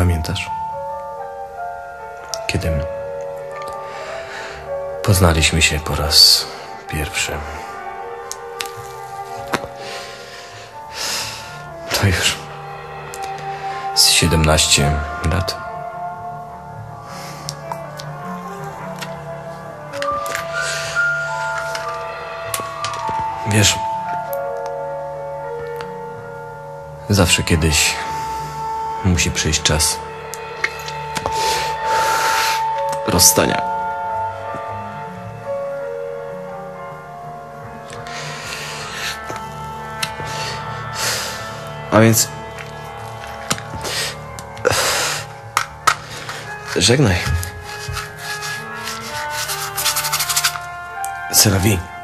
Pamiętasz? Kiedy poznaliśmy się po raz pierwszy. To już z 17 lat. Wiesz, zawsze kiedyś musi przyjść czas rozstania. A więc. Żegnaj. C'est la vie.